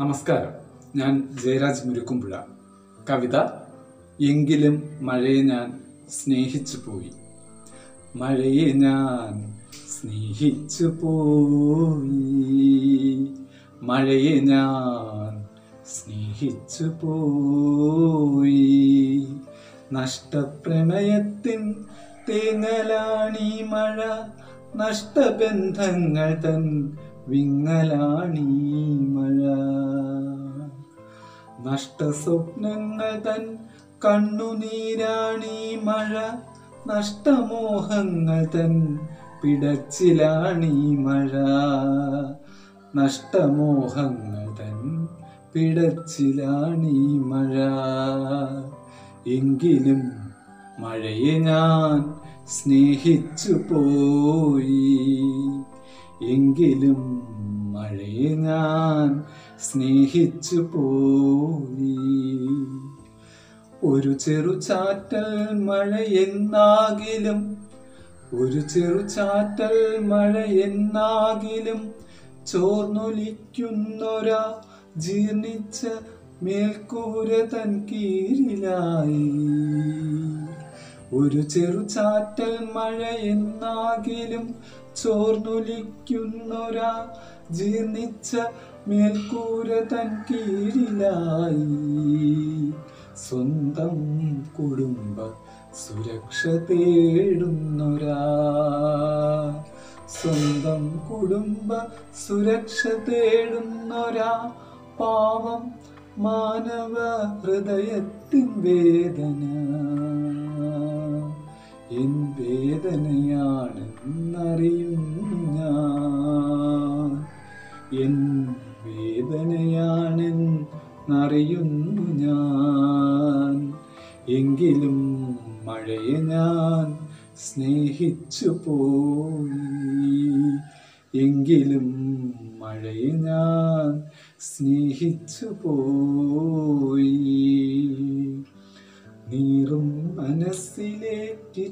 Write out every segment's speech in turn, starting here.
നമസ്കാരം. ഞാൻ ജയരാജ് മുരുക്കുമ്പുഴ കവിത എങ്കിലും മഴയെ ഞാൻ സ്നേഹിച്ചു പോയി. മഴയെ ഞാൻ സ്നേഹിച്ചു പോയി. മഴയെ ഞാൻ സ്നേഹിച്ചു പോയി. നഷ്ടപ്രണയത്തിൻ തേങ്ങലാണി മഴ നഷ്ടബന്ധങ്ങൾ തൻ വിങ്ങലാണീ മഴ. നഷ്ടസ്വപ്നങ്ങൾ തൻ കണ്ണുനീരാണീ മഴ. നഷ്ടമോഹങ്ങൾ തൻ പിടച്ചിലാണീ മഴ. നഷ്ടമോഹങ്ങൾ തൻ പിടച്ചിലാണീ മഴ. എങ്കിലും മഴയെ ഞാൻ സ്നേഹിച്ചു പോയി എങ്കിലും മഴയെ ഞാൻ സ്നേഹിച്ചു പോയി. ഒരു ചെറുചാറ്റൽ മഴ എന്നാകിലും ഒരു ചെറുചാറ്റൽ മഴ എന്നാകിലും ചോർന്നൊലിക്കുന്നൊരാ ജീർണിച്ച മേൽക്കൂര തൻ കീഴിലായി. ഒരു ചെറുചാറ്റൽ മഴ എന്നാകിലും ചോർന്നൊലിക്കുന്നൊരാ ജീർണിച്ച മേൽക്കൂര തൻ കീഴിലായി. സ്വന്തം കുടുംബ സുരക്ഷ തേടുന്നൊരാ. സ്വന്തം കുടുംബ സുരക്ഷ തേടുന്നൊരാ. പാവം മാനവ ഹൃദയത്തിൻ വേദന. എൻ വേദനയാണെന്നറിയും ഞാൻ എൻ വേദനയാണെന്നറിയുന്നു ഞാൻ. എങ്കിലും മഴയെ ഞാൻ സ്നേഹിച്ചു പോയി. എങ്കിലും മഴയെ ഞാൻ സ്നേഹിച്ചു പോയി. നീറും മനസ്സിലേക്കിറ്റിറ്റു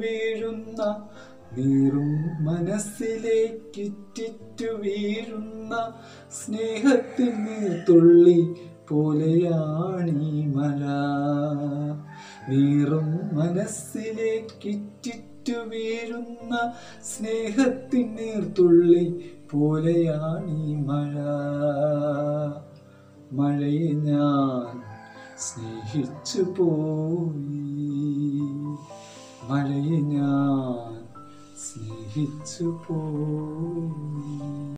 വീഴുന്ന നീറും മനസ്സിലേക്കിറ്റിറ്റു വീഴുന്ന സ്നേഹത്തിന് തുള്ളി പോലെയാണീ മഴ നീറും മനസ്സിലേക്കിറ്റിറ്റു വീഴുന്ന സ്നേഹത്തിൻ നീർത്തുള്ളി പോലെയാണീ മഴ. മഴയെ ഞാൻ സ്നേഹിച്ചു പോയി മഴയെ ഞാൻ സ്നേഹിച്ചു പോയി